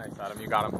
Nice, Adam. You got him.